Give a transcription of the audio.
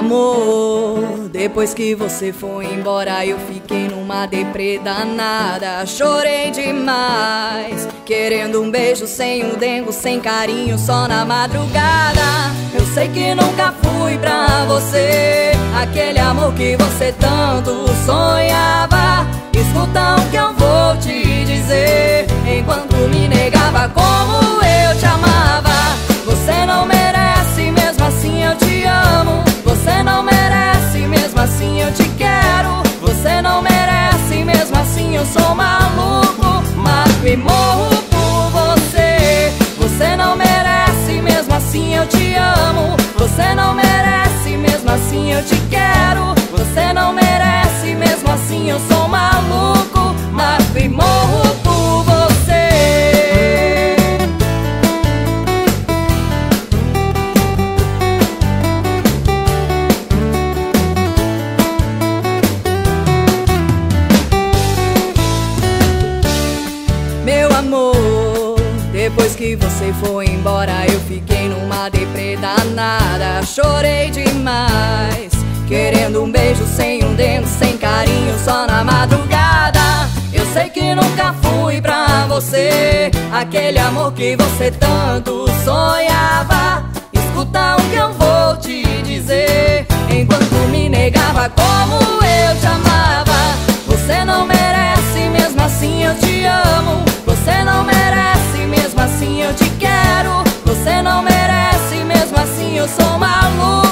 amor, depois que você foi embora, eu fiquei numa deprê danada. Chorei demais, querendo um beijo sem um dengo, sem carinho, só na madrugada. Eu sei que nunca fui pra você, aquele amor que você tanto sonhava. Escuta o que eu maluco. Mato e morro por você. Você não merece, mesmo assim eu te amo. Você não merece, mesmo assim eu te quero. Você não merece, mesmo assim eu sou maluco. Mato e morro Depois que você foi embora, eu fiquei numa deprê danada. Chorei demais, querendo um beijo sem um dente, sem carinho, só na madrugada. Eu sei que nunca fui pra você, aquele amor que você tanto sonhava. Escuta o que eu vou te dizer, enquanto me negava como eu te amava. Você não merece, mesmo assim eu te amo. Você não merece. eu sou maluco.